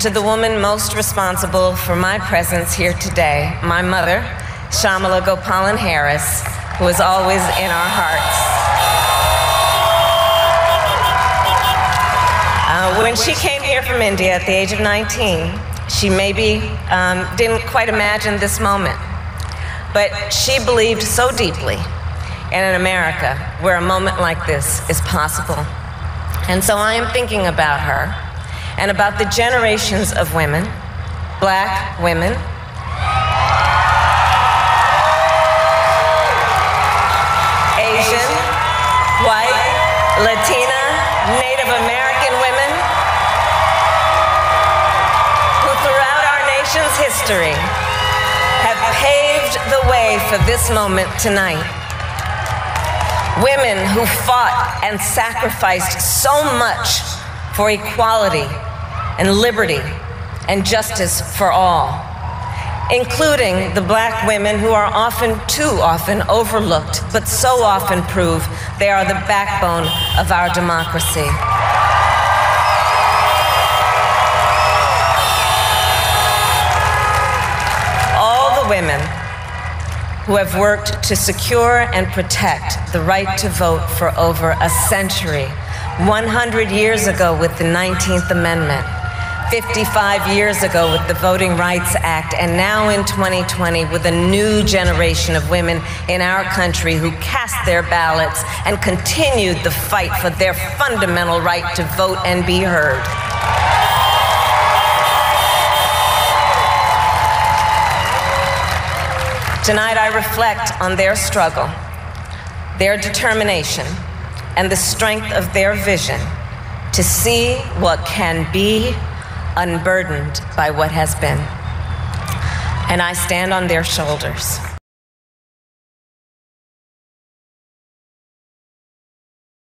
to the woman most responsible for my presence here today, my mother, Shyamala Gopalan Harris, who is always in our hearts. Uh, when she came here from India at the age of 19, she maybe um, didn't quite imagine this moment. But she believed so deeply in an America where a moment like this is possible. And so I am thinking about her and about the generations of women, black women, Asian, white, Latina, Native American women who throughout our nation's history have paved the way for this moment tonight. Women who fought and sacrificed so much for equality and liberty and justice for all including the black women who are often, too often, overlooked, but so often prove they are the backbone of our democracy. All the women who have worked to secure and protect the right to vote for over a century, 100 years ago with the 19th Amendment 55 years ago with the Voting Rights Act, and now in 2020 with a new generation of women in our country who cast their ballots and continued the fight for their fundamental right to vote and be heard. Tonight I reflect on their struggle, their determination, and the strength of their vision to see what can be unburdened by what has been. And I stand on their shoulders.